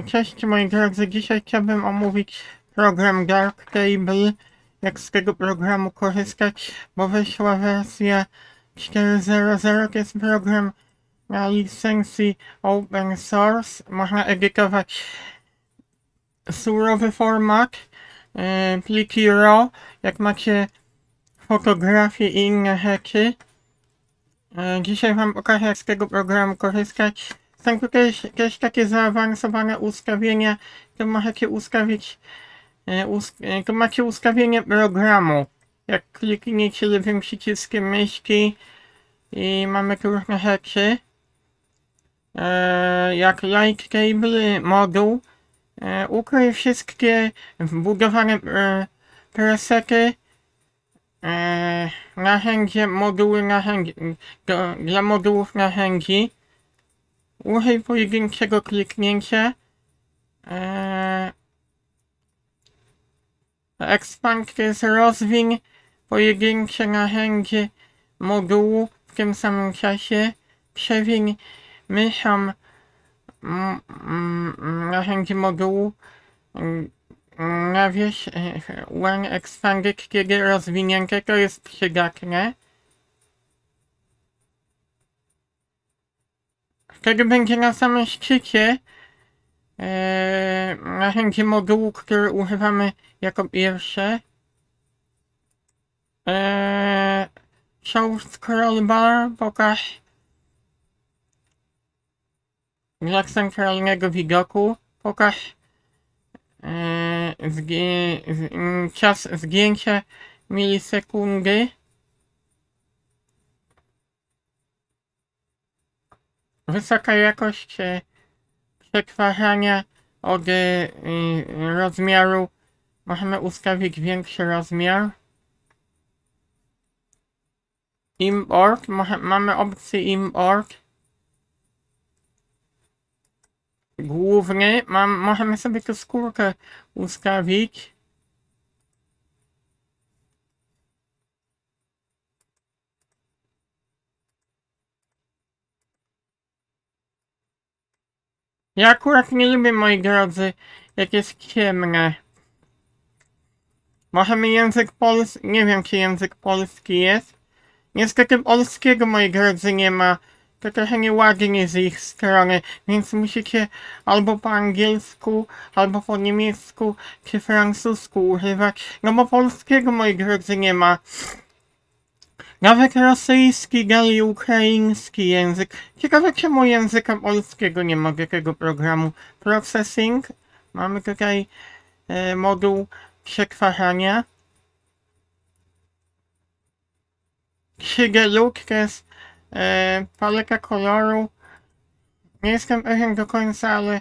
Cześć moi drodzy, dzisiaj chciałbym omówić program Dark Cable, jak z tego programu korzystać, bo wyszła wersja 4.0.0, to jest program na licencji open source, można edytować surowy format, e, pliki RAW, jak macie fotografie i inne rzeczy. E, Dzisiaj wam pokażę jak z tego programu korzystać. Są tutaj jakieś, takie zaawansowane ustawienia, to możecie ustawić, e, us, e, to macie ustawienie programu. Jak klikniecie lewym przyciskiem myszki i mamy tu różne rzeczy. E, jak light cable, moduł. E, ukryj wszystkie wbudowane e, presety. E, narzędzie, moduły narzędzi, do, dla modułów narzędzi. Użyj pojedynczego kliknięcia. Eee, expand to jest rozwiń pojedyncze narzędzie modułu w tym samym czasie. Przewiń myszą mm, mm, narzędzie modułu na wieś e, when expanded, kiedy rozwinięte, to jest przydatne. Wtedy będzie na samym szczycie e, narzędzie modułu, który używamy jako pierwsze. E, show scroll bar, pokaż dla centralnego widoku, pokaż e, zgi, z, czas zdjęcia milisekundy. Wysoka jakość e, przetwarzania od e, rozmiaru możemy ustawić większy rozmiar. Import, mamy opcję import. Główny, mam, możemy sobie tu skórkę ustawić. Ja akurat nie lubię, moi drodzy, jak jest ciemne. Możemy język polski, nie wiem czy język polski jest. Niestety polskiego, moi drodzy, nie ma. To trochę nieładnie z ich strony, więc musicie albo po angielsku, albo po niemiecku, czy francusku używać. No bo polskiego, moi drodzy, nie ma. Nawet rosyjski, dalej ukraiński język. Ciekawe czemu języka polskiego nie ma w jakiego programu. Processing. Mamy tutaj e, moduł przetwarzania. 3D Look to jest e, paleta koloru. Nie jestem pewien do końca, ale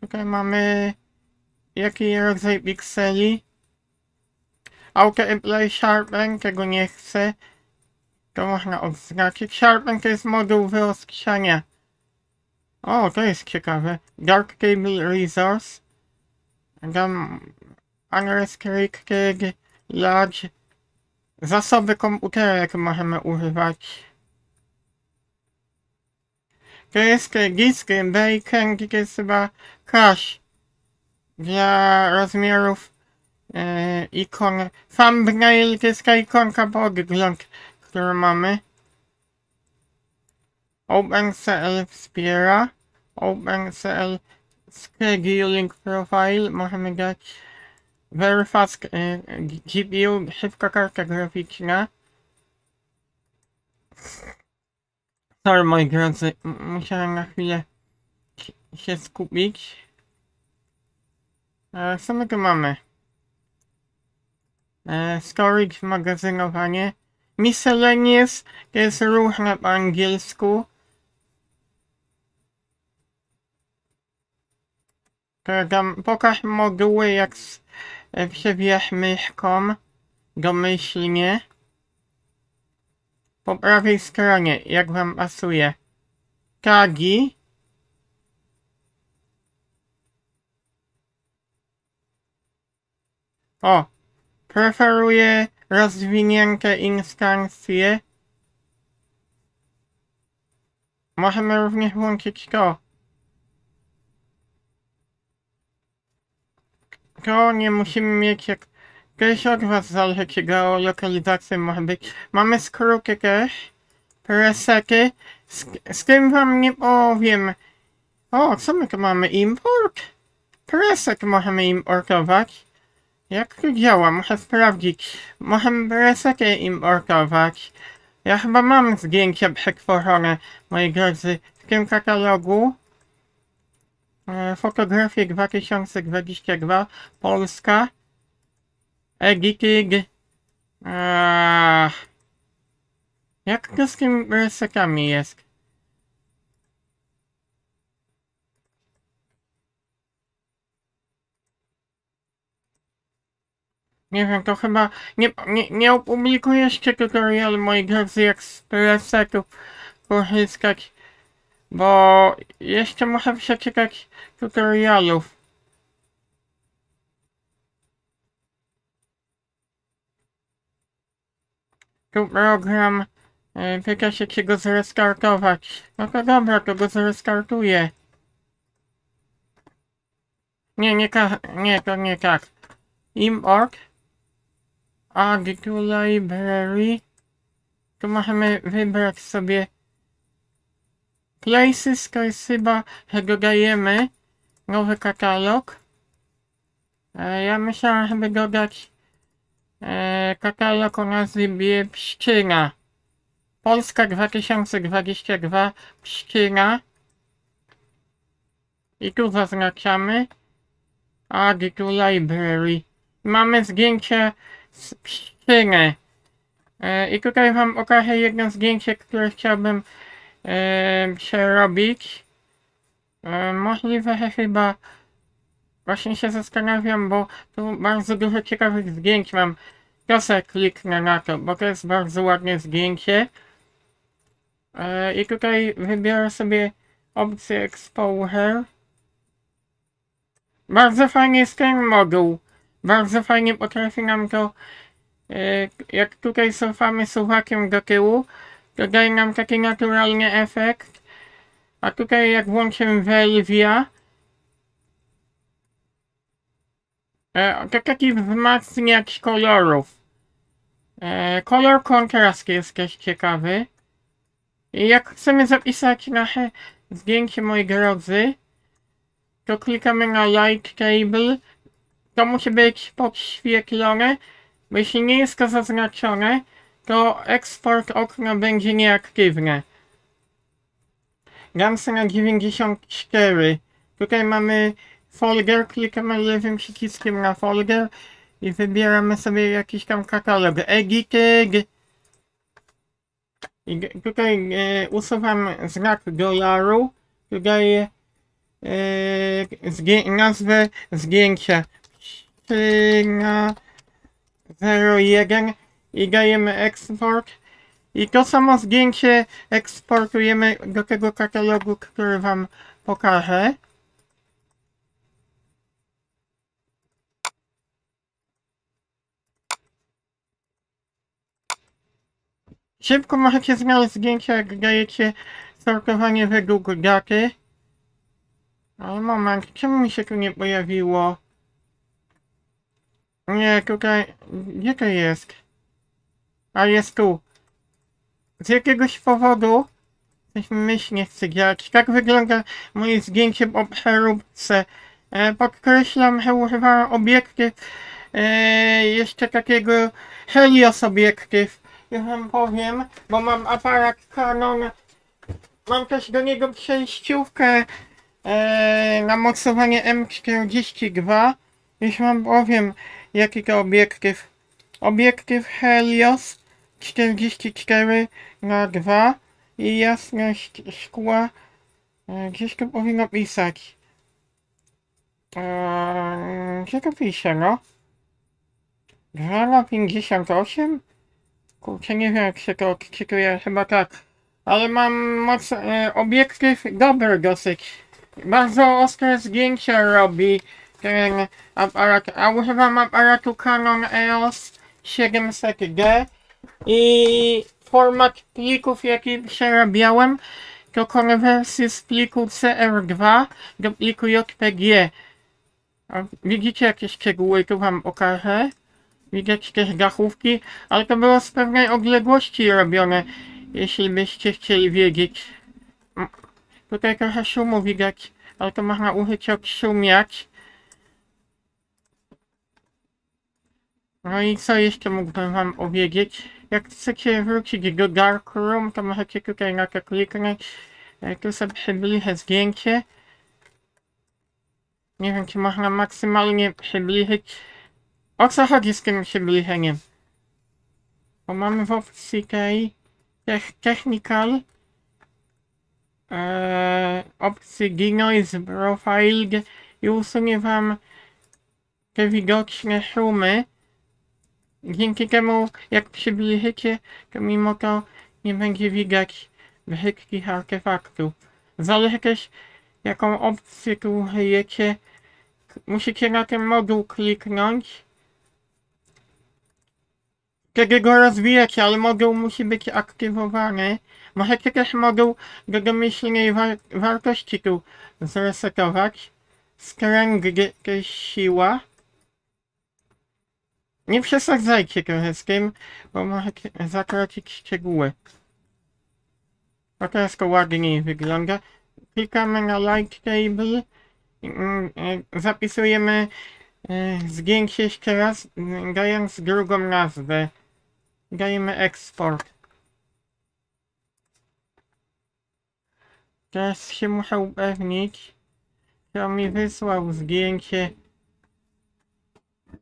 tutaj mamy jaki rodzaj pikseli. Auto Apply Sharpen, tego nie chcę. To można odznaczyć. Sharpen to jest moduł wyostrzania. O, to jest ciekawe. Dark Cable Resource. Tam Unrestricted Large. Zasoby komputera, jakie możemy używać. To jest disk Bacon, to jest chyba cache dla rozmiarów e, ikon. Thumbnail to jest ta ikonka podgląd, którą mamy. OpenCL wspiera. OpenCL Scheduling Profile. Możemy dać Very fast e, GPU, szybka karta graficzna. Sorry moi drodzy, musiałem na chwilę się skupić. E, co my tu mamy? E, storage, magazynowanie. Miscellaneous to jest różne po angielsku. Program, pokaż moduły jak z, przebierz myszką domyślnie. Po prawej stronie, jak wam pasuje. Tagi. O, preferuję rozwinięte instancje. Możemy również włączyć to. to nie musimy mieć jak... Też od was zależy geolokalizacja może być. Mamy skróty też. Presety. Z, z tym wam nie powiem. O, co my tu mamy? Import? Preset możemy importować. Jak to działa? Muszę sprawdzić. Możemy presety importować. Ja chyba mam zdjęcia przetworzone, moi drodzy, w tym katalogu. E, Fotografie 2022, Polska. Editing. Eee, jak to z tymi resetami jest? Nie wiem, to chyba nie, nie, nie opublikujecie tutorial moi drodzy jak z presetów pozyskać, bo jeszcze muszę przeczytać tutorialów. Tu program e, pyta się czy go zrestartować. No to dobra, to go zrestartuję. Nie, nie, nie, to nie tak. Import. Add to library. Tu możemy wybrać sobie Places, to jest chyba, że dodajemy nowy katalog. E, ja myślałem, żeby dodać e, katalog o nazwie Pszczyna. Polska 2022 Pszczyna. I tu zaznaczamy Add to library. Mamy zdjęcie pszczyny. E, I tutaj wam okażę jedno zdjęcie, które chciałbym e, przerobić. E, możliwe, że chyba właśnie się zastanawiam, bo tu bardzo dużo ciekawych zdjęć mam. Proszę kliknę na to, bo to jest bardzo ładne zdjęcie. I tutaj wybiorę sobie opcję Exposure. Bardzo fajnie jest ten moduł. Bardzo fajnie potrafi nam to, e, jak tutaj cofamy suwakiem do tyłu, to daje nam taki naturalny efekt. A tutaj jak włączymy Velvia, e, to taki wzmacniacz kolorów. E, kolor kontrast jest też ciekawy. I jak chcemy zapisać nasze zdjęcie, moi drodzy, to klikamy na Light Table. To musi być podświetlone, bo jeśli nie jest to zaznaczone, to eksport okna będzie nieaktywny. Dam sobie na 94. Tutaj mamy folder, klikamy lewym przyciskiem na folder i wybieramy sobie jakiś tam katalog. Edited. I tutaj e, usuwam znak dolaru. Tutaj e, zdję- nazwę zdjęcia. Pszczyna 01 i dajemy eksport. I to samo zdjęcie eksportujemy do tego katalogu, który wam pokażę. Szybko możecie znaleźć zdjęcia, jak dajecie sortowanie według daty. Ale moment, czemu mi się tu nie pojawiło? Nie, tutaj... Gdzie to jest? A jest tu. Z jakiegoś powodu coś myśl nie chce działać. Tak wygląda moje zdjęcie w obszeróbce. E, podkreślam, że używam obiektyw e, jeszcze takiego Helios obiektyw. Ja wam powiem, bo mam aparat Canon. Mam też do niego przejściówkę e, na mocowanie M42. Już wam powiem, jaki to obiektyw. Obiektyw Helios 44 na 2 i jasność szkła e, gdzieś tu powinno pisać. Eee, gdzie to pisze, no? 2 na 58? Kurczę, nie wiem jak się to odczytuje, chyba tak. Ale mam moc, e, obiektyw dobry dosyć. Bardzo ostre zdjęcia robi ten. A używam aparatu Canon EOS 700D i format plików jaki przerabiałem to konwersję z pliku CR2 do pliku JPG. Widzicie jakieś szczegóły, tu wam pokażę. Widać też dachówki, ale to było z pewnej odległości robione, jeśli byście chcieli wiedzieć. Mm, Tutaj trochę szumu widać, ale to można użyć odszumiać. No i co jeszcze mógłbym wam powiedzieć? Jak chcecie wrócić do Dark Room, to możecie tutaj na to kliknąć. E, Tu sobie przybliżę zdjęcie. Nie wiem, czy można maksymalnie przybliżyć. O co chodzi z tym przybliżeniem? Bo mamy w opcji tej tech, Technical e, opcji Denoise Profile i usunie wam te widoczne szumy. Dzięki temu, jak przybliżycie, to mimo to nie będzie widać brzydkich artefaktów. Zależy też, jaką opcję tu użyjecie. Musicie na ten moduł kliknąć. Kiedy go rozwijacie, ale moduł musi być aktywowany. Możecie też moduł do domyślnej war wartości tu zresetować. Strength to jest siła. Nie przesadzajcie trochę z tym, bo możecie zatracić szczegóły. A teraz to ładniej wygląda. Klikamy na Light Table. mm, e, Zapisujemy e, zdjęcie jeszcze raz, dając drugą nazwę. Dajemy eksport. Teraz się muszę upewnić, on mi wysłał zdjęcie.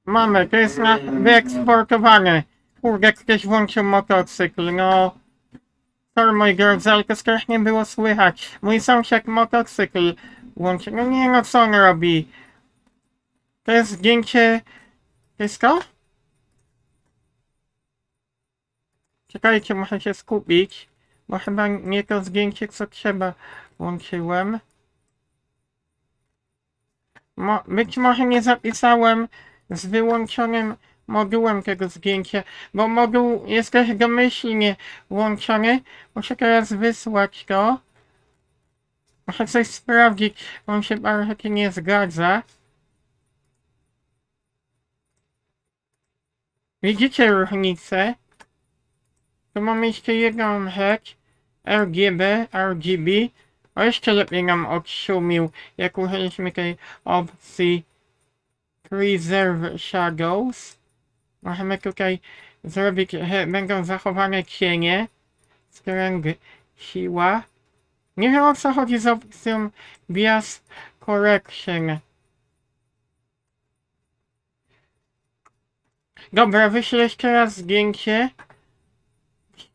Mamy, to jest na wyeksportowane. Kurde, ktoś włączył motocykl, no. Sorry, moi drodzy, ale to strasznie było słychać. Mój sąsiad motocykl włączył. No nie no, co on robi? To jest zdjęcie... To jest to? Czekajcie, muszę się skupić. Bo chyba nie to zdjęcie, co trzeba włączyłem. Mo być może nie zapisałem z wyłączonym modułem tego zdjęcia, bo moduł jest też domyślnie włączony. Muszę teraz wysłać to. Muszę coś sprawdzić, mi się bardzo nie zgadza. Widzicie różnicę? Tu mamy jeszcze jedną rzecz. RGB, RGB. O, jeszcze lepiej nam odszumił, jak użyliśmy tej opcji Preserve Shadows. Możemy tutaj zrobić, że będą zachowane cienie. Strength, siła. Nie wiem o co chodzi z opcją Bias Correction. Dobra, wyślę jeszcze raz zdjęcie.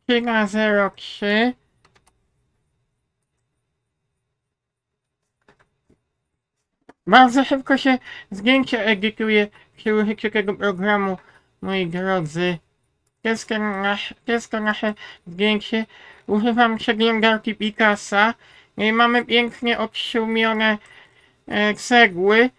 3 na 03 Bardzo szybko się zdjęcie edytuje przy użyciu tego programu, moi drodzy. To jest to nasze, zdjęcie. Używam przeglądarki Picasa. No i mamy pięknie odszumione e, cegły.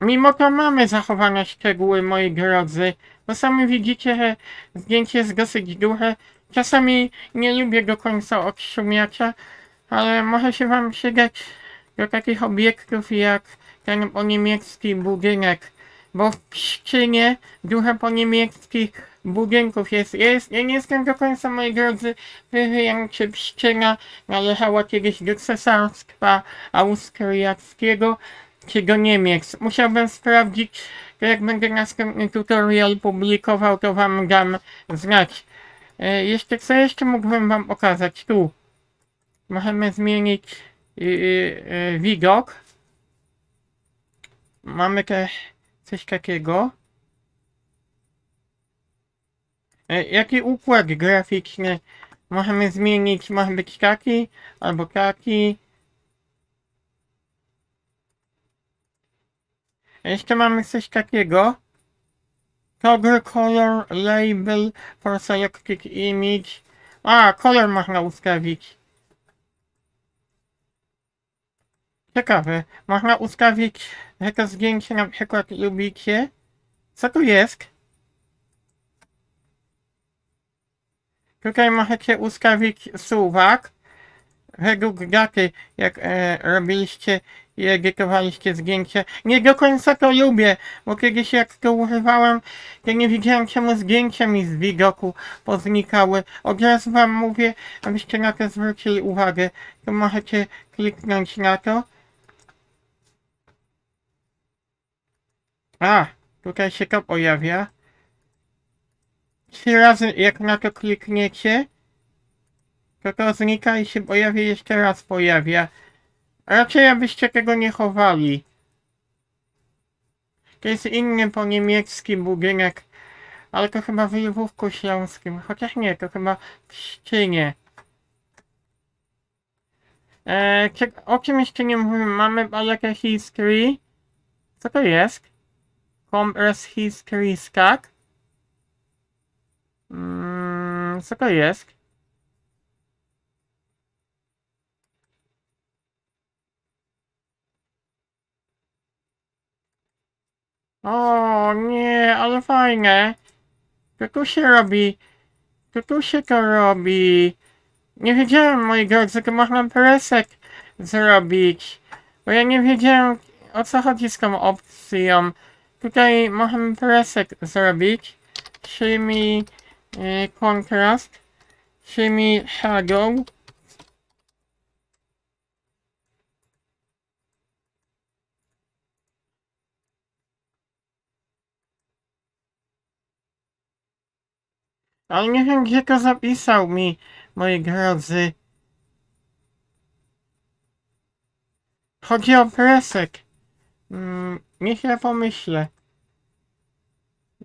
Mimo to mamy zachowane szczegóły, moi drodzy. Bo sami widzicie, że zdjęcie jest dosyć duże. Czasami nie lubię do końca odszumiacza, ale może się wam przydać do takich obiektów jak ten poniemiecki budynek. Bo w Pszczynie dużo poniemieckich budynków jest. jest. Ja nie jestem do końca, moi drodzy, pewien, czy Pszczyna należała kiedyś do cesarstwa austriackiego, czy do Niemiec. Musiałbym sprawdzić, to jak będę następny tutorial publikował, to wam dam znać. E, jeszcze, co jeszcze mógłbym wam pokazać? Tu. Możemy zmienić widok. Mamy też coś takiego. E, Jaki układ graficzny możemy zmienić? Może być taki albo taki. Jeszcze mamy coś takiego. Toggle color label for selected image. A, kolor można ustawić. Ciekawe. Można ustawić, że to zdjęcie na przykład lubicie. Co tu jest? Tutaj możecie ustawić suwak według daty, jak e, robiliście i edytowaliście zdjęcie. Nie do końca to lubię, bo kiedyś jak to używałem, to nie widziałem czemu zdjęcia mi z widoku poznikały. Od razu wam mówię, abyście na to zwrócili uwagę. To możecie kliknąć na to. A, tutaj się to pojawia. Trzy razy jak na to klikniecie, to to znika i się pojawia jeszcze raz pojawia. Raczej abyście tego nie chowali. To jest inny po niemiecki budynek, ale to chyba w Lwówku Śląskim. Chociaż nie, to chyba w Szczynie. Eee, czy, o czym jeszcze nie mówimy? Mamy palekę History. Co to jest? Compress History Skak. Mm, co to jest? O nie, ale fajne. To tu się robi. To tu się to robi. Nie wiedziałem, moi drodzy, że można presek zrobić. Bo ja nie wiedziałem, o co chodzi z tą opcją. Tutaj możemy presek zrobić. Czyli y, kontrast. Czyli shadow. Ale nie wiem, gdzie to zapisał mi, moi drodzy. Chodzi o presek. Mm, niech ja pomyślę.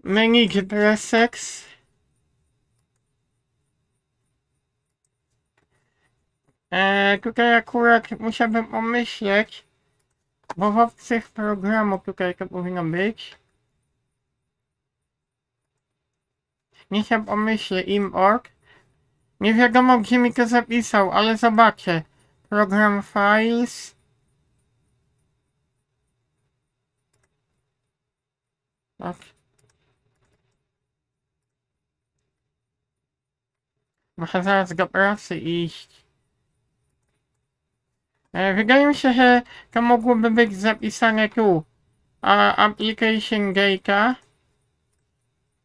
Menu preseks. Eee, tutaj akurat musiałbym pomyśleć, bo w opcjach programu tutaj to powinno być. Niech ja pomyślę, im.org. Nie wiadomo gdzie mi to zapisał, ale zobaczę. Program Files. Tak. Muszę zaraz do pracy iść. E, wydaje mi się, że to mogłoby być zapisane tu. A Application Data.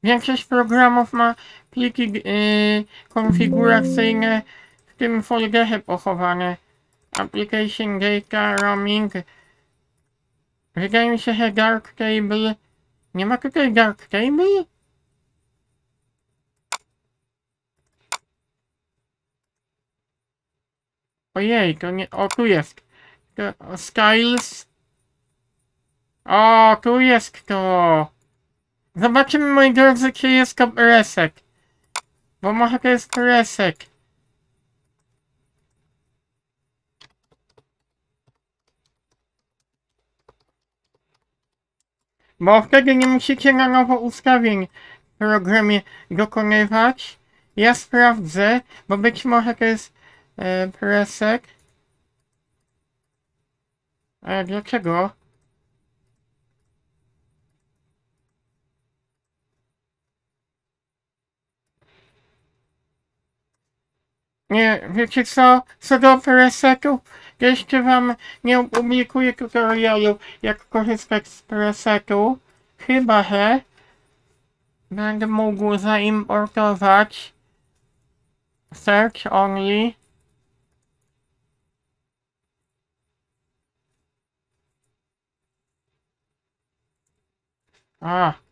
Większość programów ma pliki yy, konfiguracyjne w tym folderze pochowane. Application Data Roaming. Wydaje mi się, że Dark Table. Nie ma tutaj Dark? Ojej, to nie... O, tu jest. To, styles. O, tu jest to. Zobaczymy, moi drodzy, czy jest to presek. Bo może to jest presek. Bo wtedy nie musicie na nowo ustawień w programie dokonywać. Ja sprawdzę, bo być może to jest e, presek. Ale dlaczego? Nie, wiecie co? Co do presetu, jeszcze wam nie opublikuję tutorialu, jak korzystać z presetu. Chyba, że będę mógł zaimportować search only. A.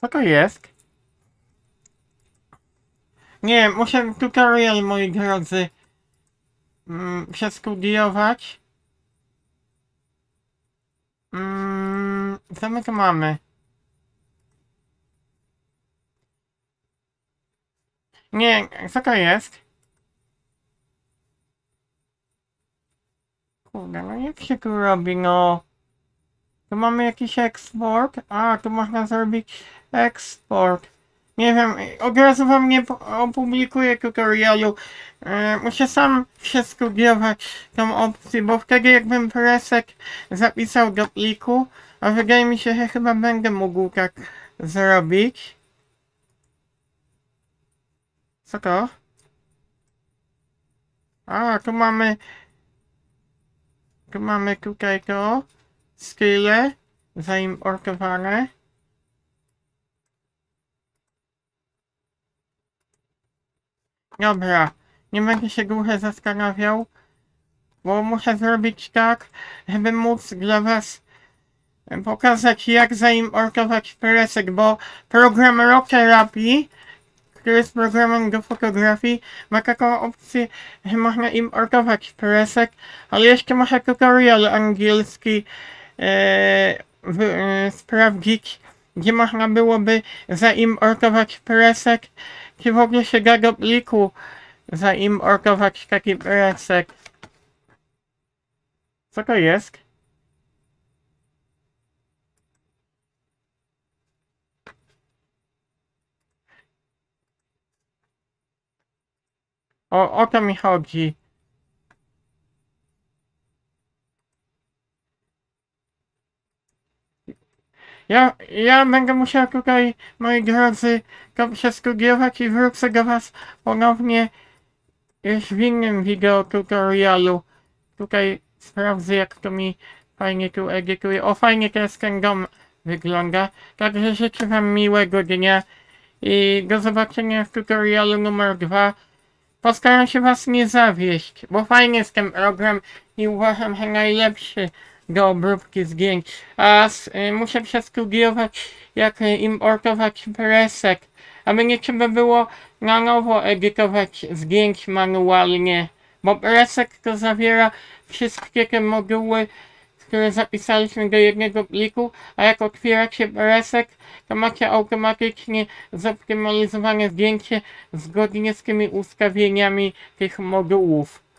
Co to jest? Nie, muszę tutorial, moi drodzy, mm, przestudiować. Mm, co my tu mamy? Nie, co to jest? Kurde, no jak się tu robi, no? Tu mamy jakiś eksport. A, tu można zrobić eksport. Nie wiem, od razu wam nie opublikuję tutorialu. E, muszę sam się studiować tą opcję, bo wtedy jakbym presek zapisał do pliku, A wydaje mi się, że chyba będę mógł tak zrobić. Co to? A, tu mamy... Tu mamy tutaj to. Skille. Zaimportowane. Dobra. Nie będę się dłużej zastanawiał. Bo muszę zrobić tak, żeby móc dla was pokazać jak zaimportować presek, bo program Rock Therapy, który jest programem do fotografii, ma taką opcję, że można importować presek, ale jeszcze muszę tutorial angielski e, wy, e, sprawdzić, gdzie można byłoby zaimportować presek, czy w ogóle się da do pliku zaimportować taki presek. Co to jest? O, o to mi chodzi. Ja, ja będę musiał tutaj, moi drodzy, to przestudiować i wrócę do was ponownie już w innym wideo tutorialu. Tutaj sprawdzę jak to mi fajnie tu edytuje. O, fajnie teraz ten dom wygląda. Także życzę wam miłego dnia i do zobaczenia w tutorialu numer dwa. Postaram się was nie zawieść, bo fajnie jest ten program i uważam, że najlepszy do obróbki zdjęć. A y, muszę przestudiować jak y, importować presek, aby nie trzeba było na nowo edytować zdjęć manualnie. Bo presek to zawiera wszystkie te moduły, które zapisaliśmy do jednego pliku, a jak otwieracie presek, to macie automatycznie zoptymalizowane zdjęcie zgodnie z tymi ustawieniami tych modułów.